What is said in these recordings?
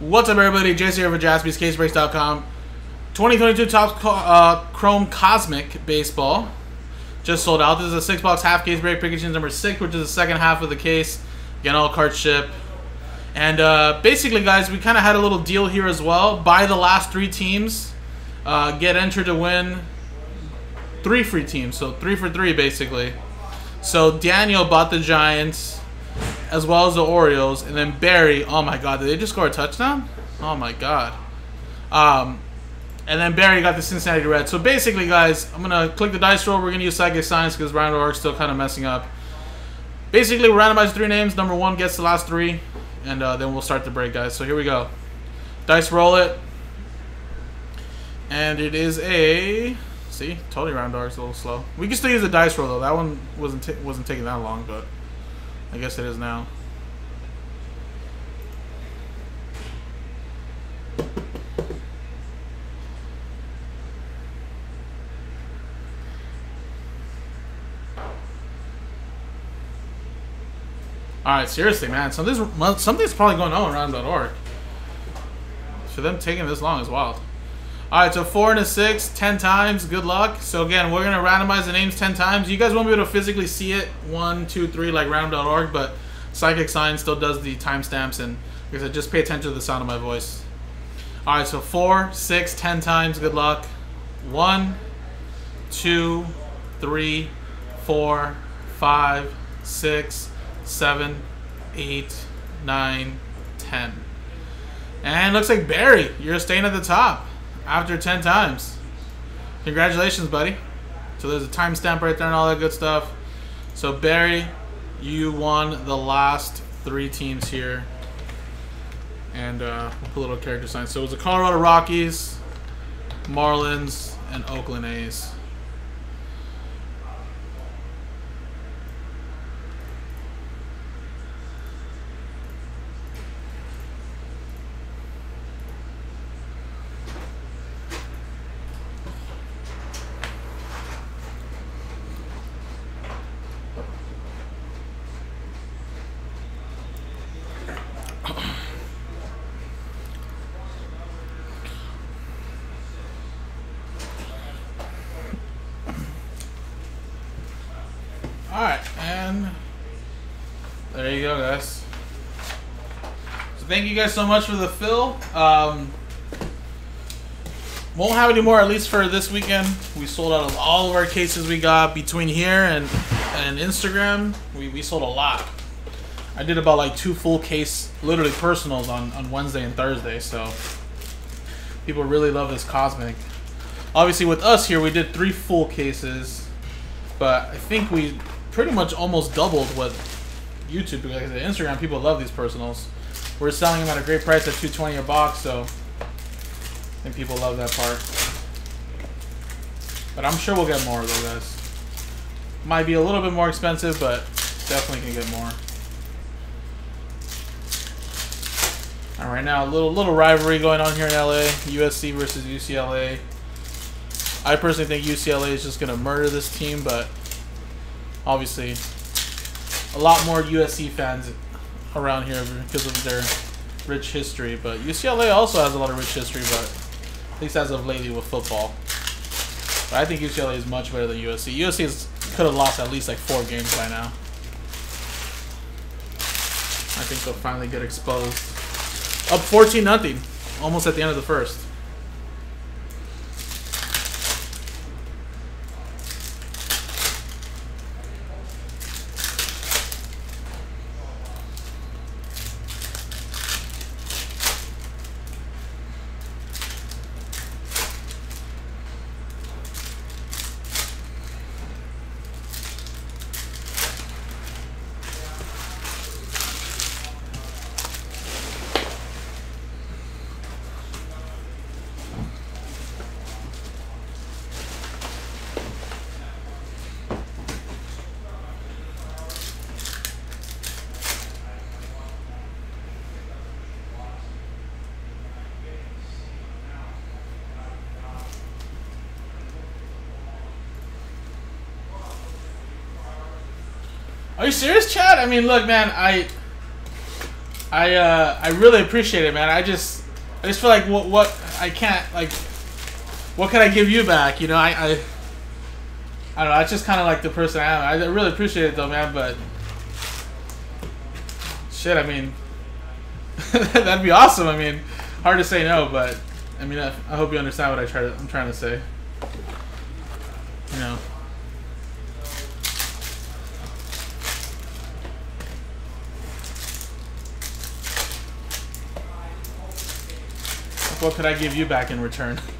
What's up, everybody? JC here for JaspysCaseBreaks.com. 2022 Topps uh, Chrome Cosmic Baseball just sold out. This is a six box half case break, Pikachu number six, which is the second half of the case. Again, all card ship. And uh, basically, guys, we kind of had a little deal here as well. Buy the last three teams, uh, get entered to win three free teams. So three for three, basically. So Daniel bought the Giants as well as the Orioles, and then Barry. Oh my God, did they just score a touchdown? Oh my God. Um, and then Barry got the Cincinnati Reds. So basically, guys, I'm gonna click the dice roll. We're gonna use Psychic Science because random.org's still kind of messing up. Basically, we're randomize three names. Number one gets the last three, and uh, then we'll start the break, guys. So here we go. Dice roll it, and it is a. See, totally random.org's a little slow. We can still use the dice roll though. That one wasn't wasn't taking that long, but. I guess it is now. Alright, seriously, man. Something's, something's probably going on random.org. For them taking this long is wild. Alright, so 4 and a 6, 10 times. Good luck. So again, we're going to randomize the names 10 times. You guys won't be able to physically see it, one, two, three, like random.org, but Psychic Science still does the timestamps, and like I said, just pay attention to the sound of my voice. Alright, so 4, 6, 10 times. Good luck. 1, 2, 3, 4, 5, 6, 7, 8, 9, 10. And looks like Barry, you're staying at the top after 10 times. Congratulations, buddy. So there's a timestamp right there and all that good stuff. So Barry, you won the last three teams here. And uh, we'll put a little character sign. So it was the Colorado Rockies, Marlins, and Oakland A's. Alright, and there you go, guys. So thank you guys so much for the fill. Um, won't have any more, at least for this weekend. We sold out of all of our cases we got between here and, and Instagram. We, we sold a lot. I did about like two full case, literally personals on, on Wednesday and Thursday, so people really love this Cosmic. Obviously with us here, we did three full cases, but I think we pretty much almost doubled what YouTube because like Instagram people love these personals. We're selling them at a great price at 220 a box, so I think people love that part. But I'm sure we'll get more though, guys. Might be a little bit more expensive, but definitely can get more. All right, now a little little rivalry going on here in LA, USC versus UCLA. I personally think UCLA is just gonna murder this team, but obviously a lot more USC fans around here because of their rich history. But UCLA also has a lot of rich history, but at least as of lately with football. But I think UCLA is much better than USC. USC could have lost at least like four games by now. I think they'll finally get exposed. Up 14 nothing, almost at the end of the first. Are you serious, Chad? I mean, look, man, I I uh, I really appreciate it, man. I just I just feel like what what I can't like. What can I give you back? You know, I I, I don't know. That's just kind of like the person I am. I really appreciate it though, man. But shit, I mean, that'd be awesome. I mean, hard to say no, but I mean, I, I hope you understand what I try to I'm trying to say. You know. What could I give you back in return?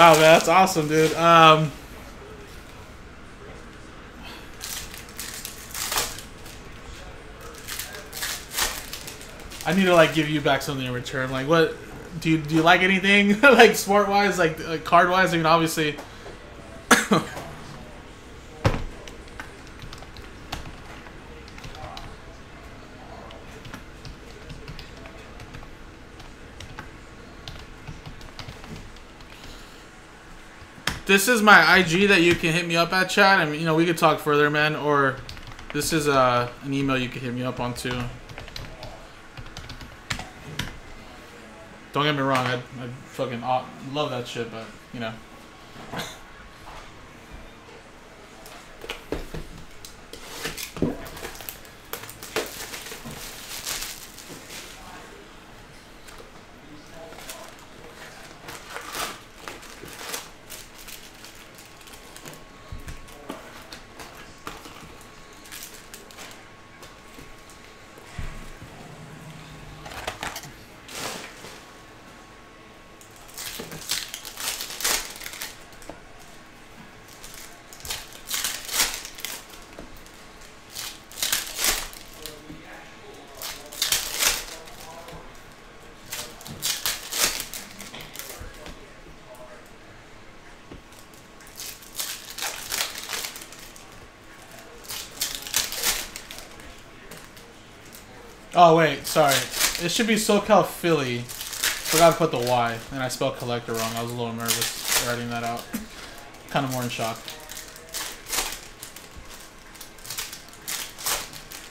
wow, man, that's awesome, dude. Um, I need to like give you back something in return. Like, what do you do? You like anything like sport wise, like, like card wise? I mean, obviously. This is my IG that you can hit me up at chat. Mean, you know, we could talk further, man. Or this is uh, an email you can hit me up on too. Don't get me wrong, I, I fucking love that shit, but you know. Oh, wait, sorry. It should be SoCal Philly. Forgot to put the Y, and I spelled collector wrong. I was a little nervous writing that out. kind of more in shock.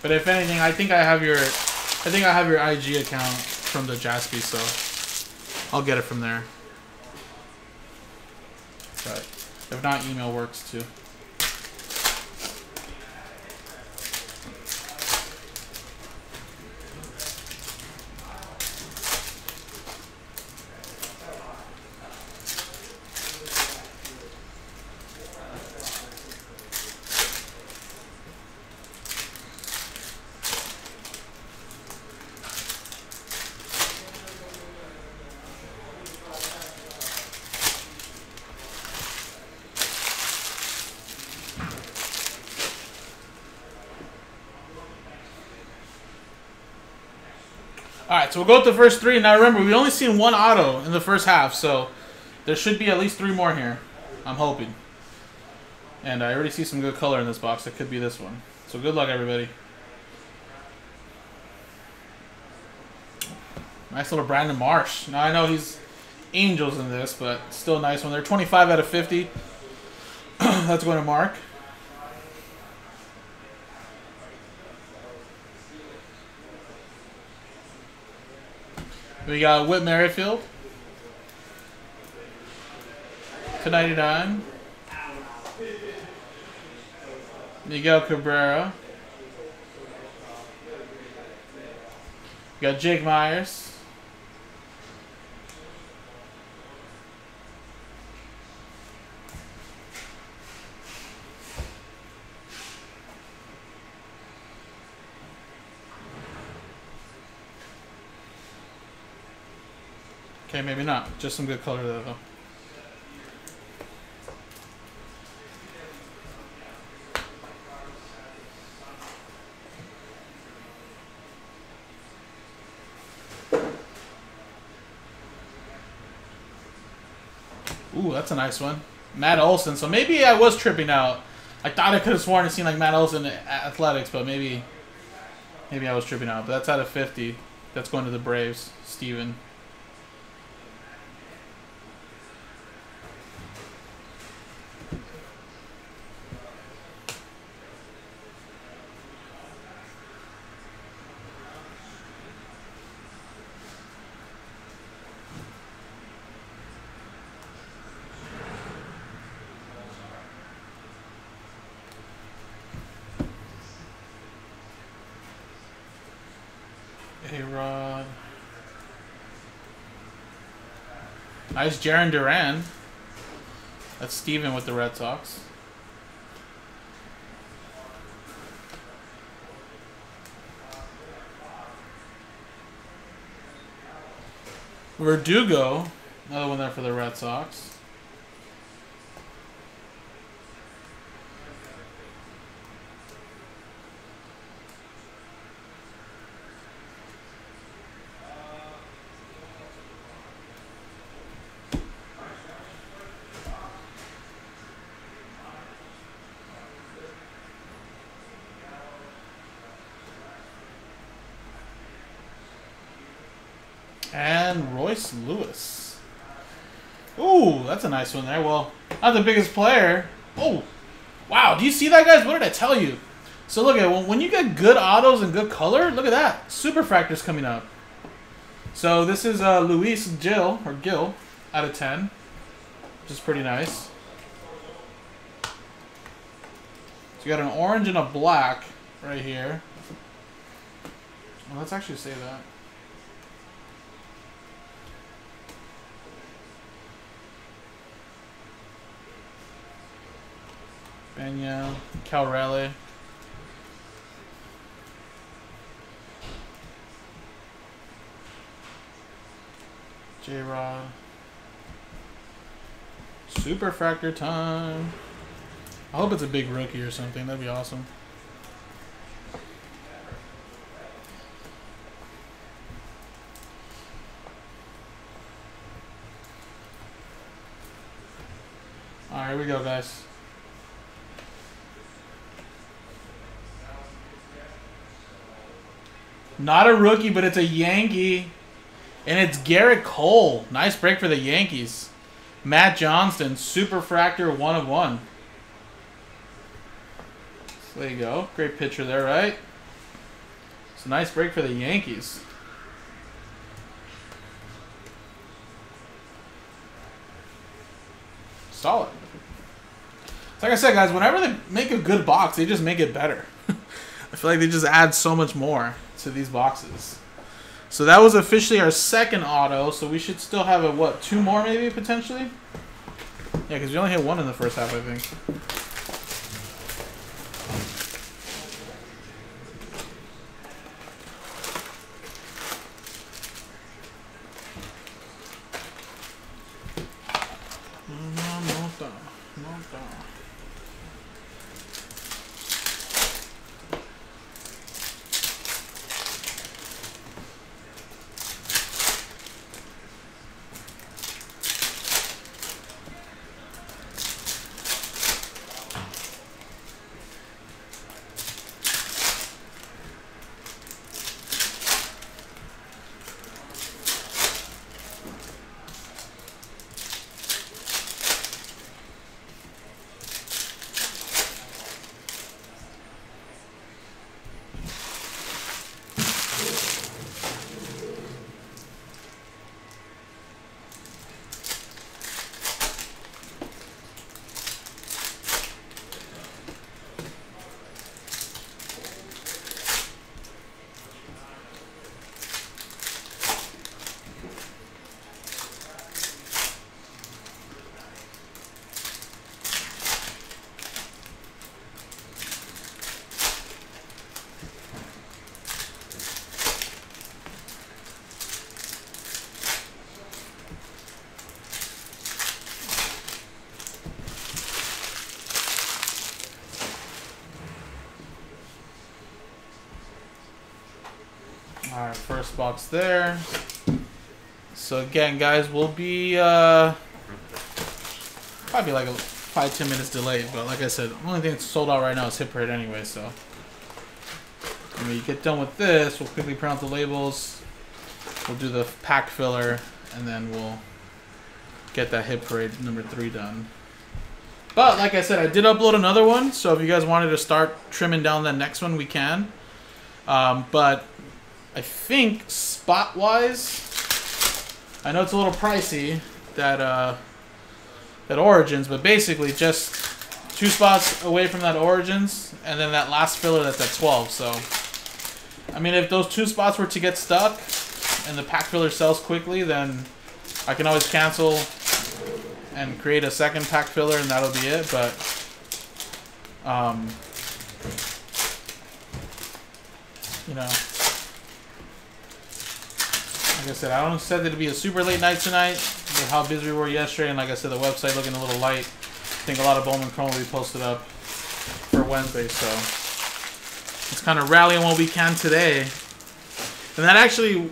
But if anything, I think I have your, I think I have your IG account from the Jaspy, so I'll get it from there. But if not, email works too. Alright, so we'll go with the first three. Now remember, we've only seen one auto in the first half, so there should be at least three more here. I'm hoping. And I already see some good color in this box. It could be this one. So good luck, everybody. Nice little Brandon Marsh. Now I know he's Angels in this, but still nice one. They're 25 out of 50. That's going to Mark. We got Whit Merrifield. To 99. Miguel Cabrera. We got Jake Myers. Okay, maybe not. Just some good color there, though. Ooh, that's a nice one. Matt Olson. So maybe I was tripping out. I thought I could have sworn it seemed like Matt Olson at Athletics, but maybe maybe I was tripping out. But that's out of 50. That's going to the Braves. Steven. Nice Jarren Duran. That's Steven with the Red Sox. Verdugo. Another one there for the Red Sox. And Royce Lewis. Ooh, that's nice one there. Well, not the biggest player. Oh, wow. Do you see that, guys? What did I tell you? So look at when you get good autos and good color, look at that. Superfractors coming up. So this is uh, Luis Gil, or Gil, out of 10. Which is pretty nice. So you got an orange and a black right here. Well, let's actually say that. Benya, Cal Raleigh. J-Rod. Superfractor time. I hope it's a big rookie or something. That'd be awesome. Alright, here we go, guys. Not a rookie, but it's a Yankee. And it's Gerrit Cole. Nice break for the Yankees. Matt Johnston, Superfractor 1 of 1. So there you go. Great picture there, right? It's a nice break for the Yankees. Solid. Like I said, guys, whenever they make a good box, they just make it better. I feel like they just add so much more to these boxes. So that was officially our second auto, so we should still have a, what, two more maybe, potentially? Yeah, because we only hit one in the first half, I think. Alright, first box there. So again, guys, we'll be uh, probably like a five ten minutes delayed, but like I said, the only thing that's sold out right now is Hit Parade anyway. So when we get done with this, we'll quickly print out the labels. We'll do the pack filler, and then we'll get that Hit Parade number three done. But like I said, I did upload another one, so if you guys wanted to start trimming down the next one, we can. Um, but I think spot wise, I know it's a little pricey that uh, that Origins, but basically just two spots away from that Origins, and then that last filler that's at 12. So, I mean, if those two spots were to get stuck and the pack filler sells quickly, then I can always cancel and create a second pack filler, and that'll be it. But um, you know, like I said, I don't said that it'd be a super late night tonight with how busy we were yesterday, and like I said, the website looking a little light. I think a lot of Bowman Chrome will be posted up for Wednesday, so let's kind of rallying what we can today. And that actually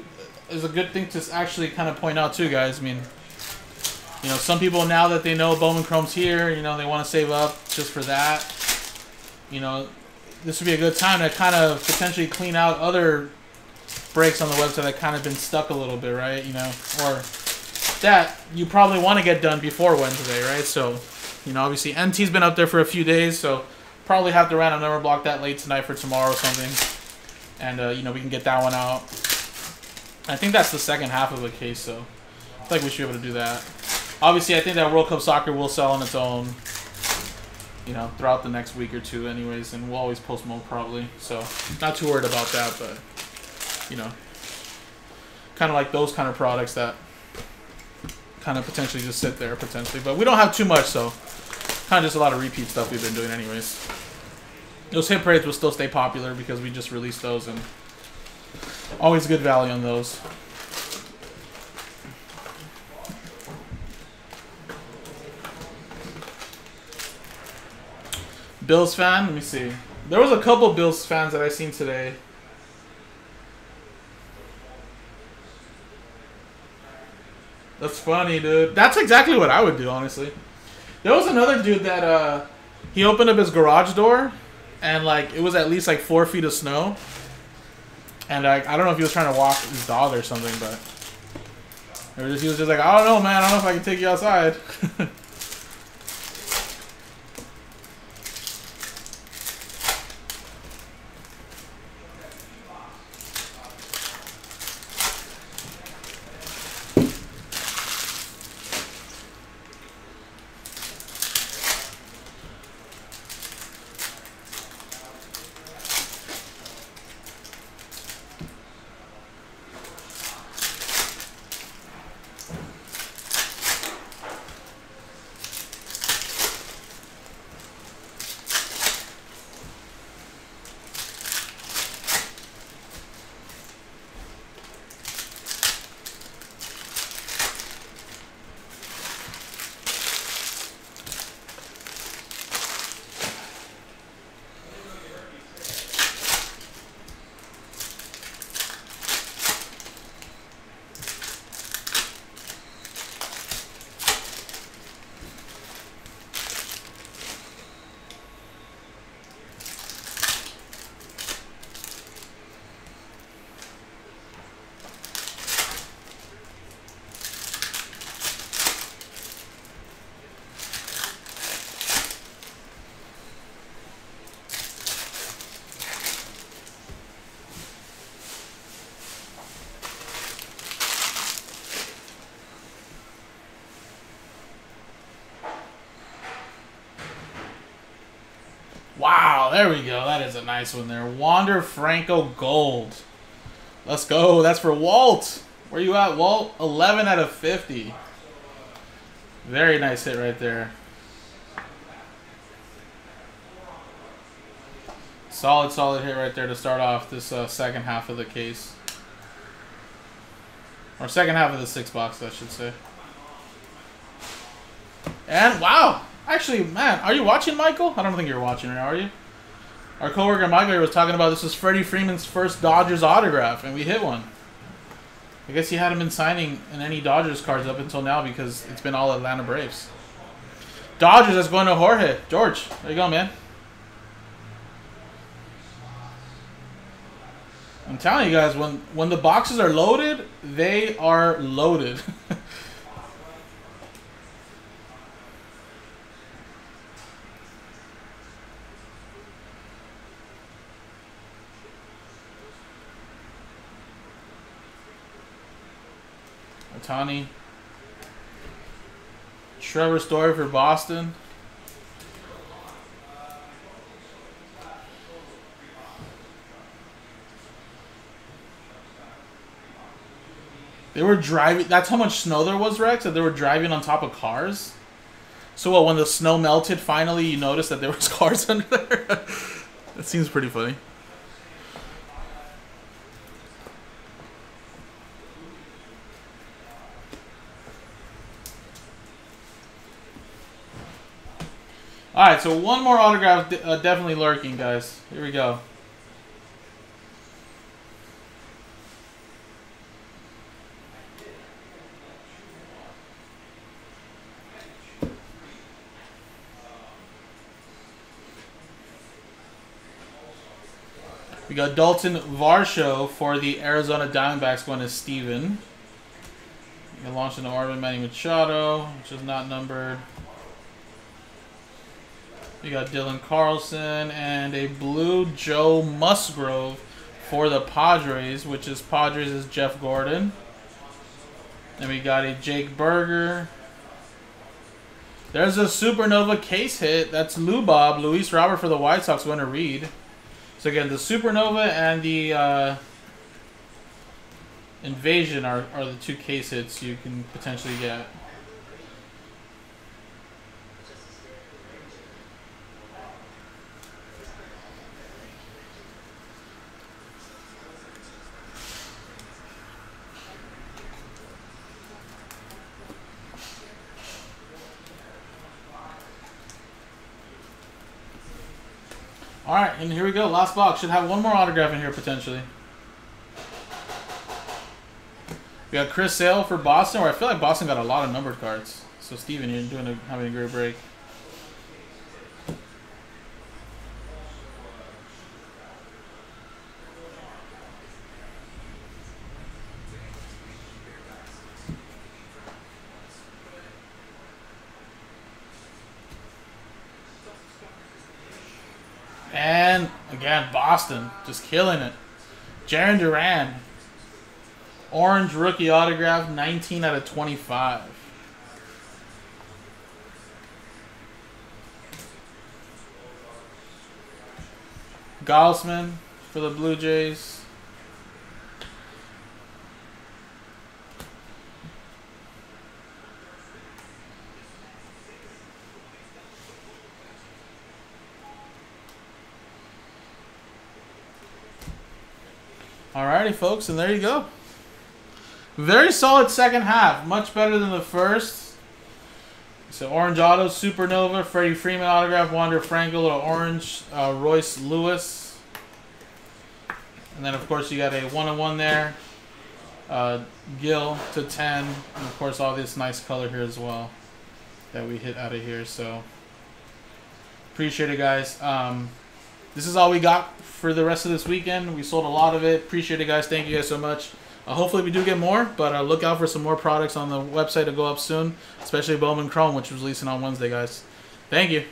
is a good thing to actually kind of point out too, guys. I mean, you know, some people now that they know Bowman Chrome's here, you know, they want to save up just for that. You know, this would be a good time to kind of potentially clean out other breaks on the website that kind of been stuck a little bit, right? You know, or that you probably want to get done before Wednesday, right? So, you know, obviously NT's been up there for a few days, so probably have to random number block that late tonight for tomorrow or something, and uh, you know we can get that one out. I think that's the second half of the case, so I think we should be able to do that. Obviously, I think that World Cup Soccer will sell on its own, you know, throughout the next week or two, anyways, and we'll always post more probably. So not too worried about that, but you know, kind of like those kind of products that kind of potentially just sit there potentially. But we don't have too much, so kind of just a lot of repeat stuff we've been doing anyways. Those hit parades will still stay popular because we just released those and always good value on those. Bills fan, let me see. There was a couple Bills fans that I seen today. That's funny, dude. That's exactly what I would do, honestly. There was another dude that uh he opened up his garage door and like it was at least like four feet of snow. And like I don't know if he was trying to walk his dog or something, but or just, he was just like, I don't know, man. I don't know if I can take you outside. Wow, there we go. That is a nice one there. Wander Franco Gold. Let's go. That's for Walt. Where you at, Walt? 11 out of 50. Very nice hit right there. Solid, solid hit right there to start off this uh, second half of the case. Or second half of the six box, I should say. And wow, Actually, man, are you watching, Michael? I don't think you're watching are you? Our coworker Michael was talking about this was Freddie Freeman's first Dodgers autograph, and we hit one. I guess he hadn't been signing in any Dodgers cards up until now because it's been all Atlanta Braves. Dodgers is going to Jorge. George, there you go, man. I'm telling you guys, when when the boxes are loaded, they are loaded. Ohtani. Trevor Story for Boston. They were driving. That's how much snow there was, Rex. That they were driving on top of cars. So what? When the snow melted, finally you noticed that there was cars under there. that seems pretty funny. Alright, so one more autograph uh, definitely lurking, guys. Here we go. We got Dalton Varsho for the Arizona Diamondbacks going to Steven. You launched into Arvin Manny Machado, which is not numbered. We got Dylan Carlson and a blue Joe Musgrove for the Padres, which is Padres is Jeff Gordon. And we got a Jake Burger. There's a Supernova case hit. That's Lou Bob, Luis Robert for the White Sox, winner read. So again, the Supernova and the uh, Invasion are, are the two case hits you can potentially get. All right, and here we go. Last box. Should have one more autograph in here potentially. We got Chris Sale for Boston, where I feel like Boston got a lot of numbered cards. So, Steven, you're doing a, having a great break. And again, Boston just killing it. Jarren Duran, orange rookie autograph, 19 out of 25. Gausman for the Blue Jays. Alrighty, folks, and there you go. Very solid second half. Much better than the first. So Orange Auto, Supernova, Freddie Freeman autograph, Wander Franco, little orange, uh, Royce Lewis. And then, of course, you got a one-on-one there. Uh, Gil to 10. And, of course, all this nice color here as well that we hit out of here. So, appreciate it, guys. Um, this is all we got for the rest of this weekend. We sold a lot of it. Appreciate it, guys. Thank you guys so much. Uh, hopefully we do get more, but uh, look out for some more products on the website to go up soon, especially Bowman Chrome, which was releasing on Wednesday, guys. Thank you.